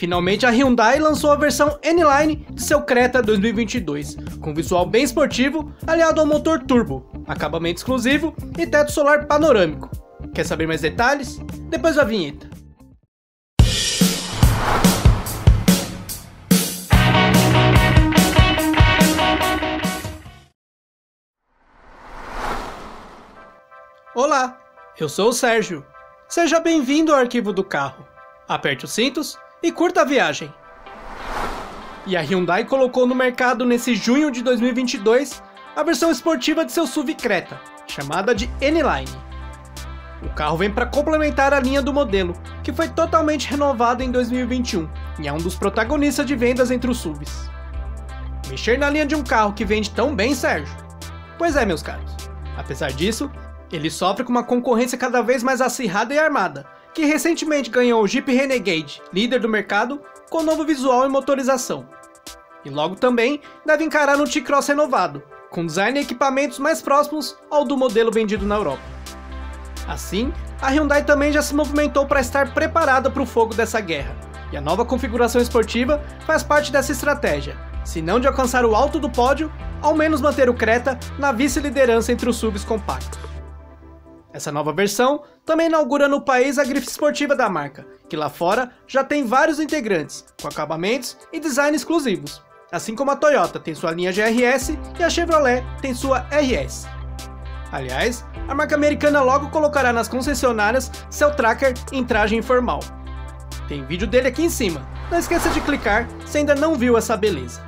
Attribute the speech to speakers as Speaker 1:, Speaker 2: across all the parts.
Speaker 1: finalmente a Hyundai lançou a versão N-Line de seu Creta 2022, com visual bem esportivo, aliado ao motor turbo, acabamento exclusivo e teto solar panorâmico. Quer saber mais detalhes? Depois da vinheta. Olá, eu sou o Sérgio. Seja bem-vindo ao arquivo do carro. Aperte os cintos e curta a viagem. E a Hyundai colocou no mercado nesse junho de 2022 a versão esportiva de seu SUV Creta, chamada de N-Line. O carro vem para complementar a linha do modelo, que foi totalmente renovado em 2021 e é um dos protagonistas de vendas entre os SUVs. Mexer na linha de um carro que vende tão bem, Sérgio? Pois é, meus caros. Apesar disso, ele sofre com uma concorrência cada vez mais acirrada e armada, que recentemente ganhou o Jeep Renegade, líder do mercado, com novo visual e motorização. E logo também deve encarar um T-Cross renovado, com design e equipamentos mais próximos ao do modelo vendido na Europa. Assim, a Hyundai também já se movimentou para estar preparada para o fogo dessa guerra, e a nova configuração esportiva faz parte dessa estratégia, se não de alcançar o alto do pódio, ao menos manter o Creta na vice-liderança entre os subs compactos. Essa nova versão também inaugura no país a grife esportiva da marca, que lá fora já tem vários integrantes, com acabamentos e design exclusivos, assim como a Toyota tem sua linha GRS e a Chevrolet tem sua RS. Aliás, a marca americana logo colocará nas concessionárias seu tracker em traje informal. Tem vídeo dele aqui em cima, não esqueça de clicar se ainda não viu essa beleza.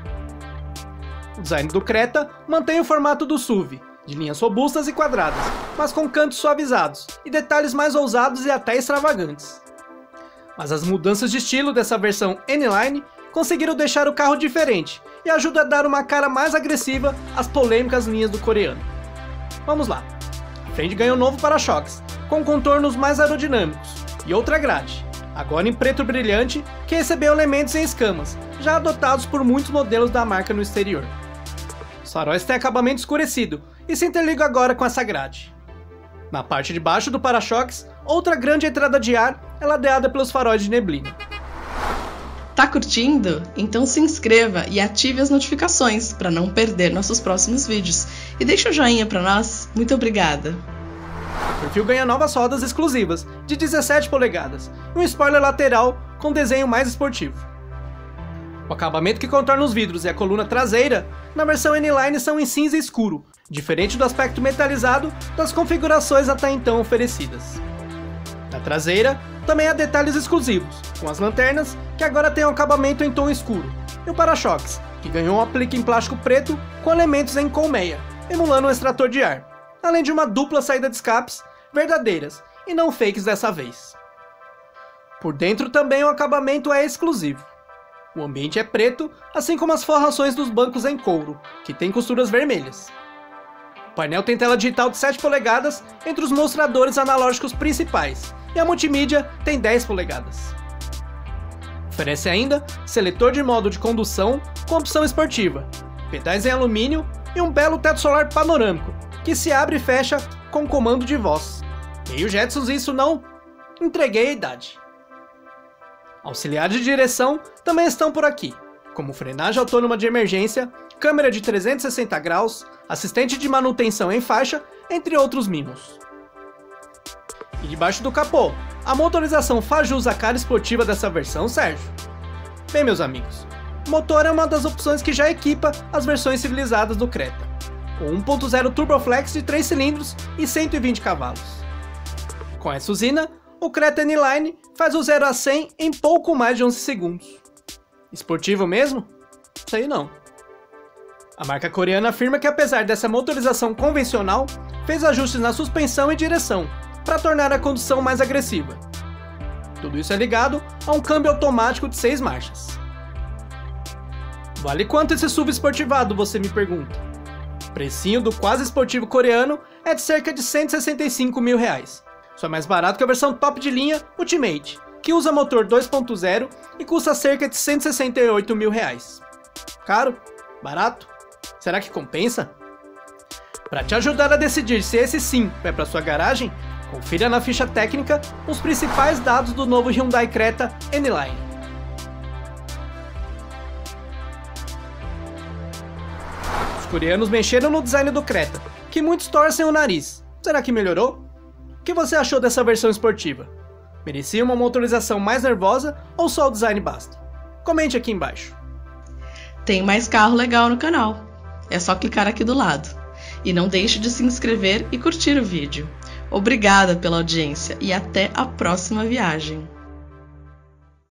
Speaker 1: O design do Creta mantém o formato do SUV, de linhas robustas e quadradas, mas com cantos suavizados e detalhes mais ousados e até extravagantes. Mas as mudanças de estilo dessa versão N-Line conseguiram deixar o carro diferente e ajuda a dar uma cara mais agressiva às polêmicas linhas do coreano. Vamos lá. A frente ganhou um novo para-choques, com contornos mais aerodinâmicos, e outra grade, agora em preto brilhante, que recebeu elementos em escamas, já adotados por muitos modelos da marca no exterior. Os faróis têm acabamento escurecido, e se interliga agora com essa grade. Na parte de baixo do para-choques, outra grande entrada de ar é ladeada pelos faróis de neblina.
Speaker 2: Tá curtindo? Então se inscreva e ative as notificações para não perder nossos próximos vídeos. E deixa o joinha para nós. Muito obrigada.
Speaker 1: O perfil ganha novas rodas exclusivas, de 17 polegadas, e um spoiler lateral com desenho mais esportivo. O acabamento que contorna os vidros e a coluna traseira, na versão N-Line são em cinza escuro, diferente do aspecto metalizado das configurações até então oferecidas. Na traseira, também há detalhes exclusivos, com as lanternas, que agora têm um acabamento em tom escuro, e o para-choques, que ganhou um aplique em plástico preto com elementos em colmeia, emulando um extrator de ar, além de uma dupla saída de escapes, verdadeiras, e não fakes dessa vez. Por dentro também o acabamento é exclusivo. O ambiente é preto, assim como as forrações dos bancos em couro, que tem costuras vermelhas. O painel tem tela digital de 7 polegadas entre os mostradores analógicos principais, e a multimídia tem 10 polegadas. Oferece ainda seletor de modo de condução com opção esportiva, pedais em alumínio e um belo teto solar panorâmico, que se abre e fecha com comando de voz. Meio Jetsons isso não entreguei a idade. Auxiliares de direção também estão por aqui, como frenagem autônoma de emergência, câmera de 360 graus, assistente de manutenção em faixa, entre outros mimos. E debaixo do capô, a motorização faz jus à cara esportiva dessa versão, Sérgio? Bem, meus amigos, o motor é uma das opções que já equipa as versões civilizadas do Creta, com 1.0 Turboflex de 3 cilindros e 120 cavalos. Com essa usina, o Creta N-Line faz o 0 a 100 em pouco mais de 11 segundos. Esportivo mesmo? Sei não. A marca coreana afirma que apesar dessa motorização convencional, fez ajustes na suspensão e direção para tornar a condução mais agressiva. Tudo isso é ligado a um câmbio automático de 6 marchas. Vale quanto esse SUV esportivado, você me pergunta? O precinho do quase esportivo coreano é de cerca de 165 mil reais. Só é mais barato que a versão top de linha Ultimate, que usa motor 2.0 e custa cerca de 168 mil reais. Caro? Barato? Será que compensa? Para te ajudar a decidir se esse sim é para sua garagem, confira na ficha técnica os principais dados do novo Hyundai Creta N-Line. Os coreanos mexeram no design do Creta, que muitos torcem o nariz. Será que melhorou? O que você achou dessa versão esportiva? Merecia uma motorização mais nervosa ou só o design basta? Comente aqui embaixo.
Speaker 2: Tem mais carro legal no canal. É só clicar aqui do lado. E não deixe de se inscrever e curtir o vídeo. Obrigada pela audiência e até a próxima viagem.